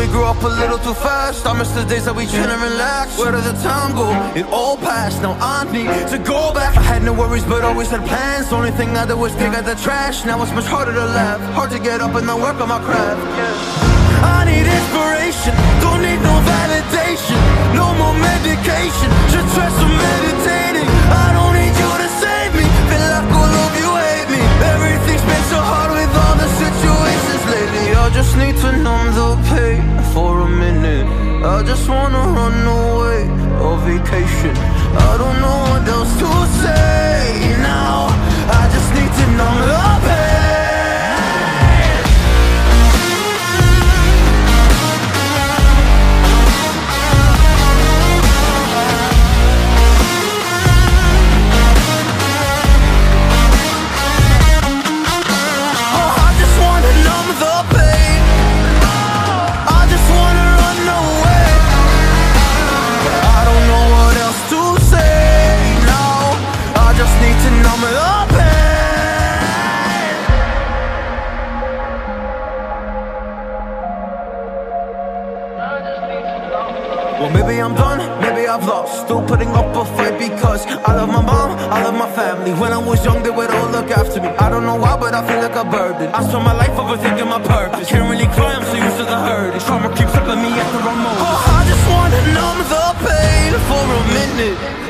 we grew up a little too fast. I miss the days that we chill and relax Where did the time go? It all passed, now I need to go back. I had no worries but always had plans. Only thing I did was dig out the trash. Now it's much harder to laugh. Hard to get up and then work on my craft. I need inspiration, I just wanna run away. On vacation. I don't know Well, maybe I'm done, maybe I've lost. Still putting up a fight because I love my mom, I love my family. When I was young, they would all look after me. I don't know why, but I feel like a burden. I spend my life overthinking my purpose. Can't really cry, I'm so used to the hurt. Trauma keeps up at me at the wrong. Oh, I just wanna numb the pain for a minute.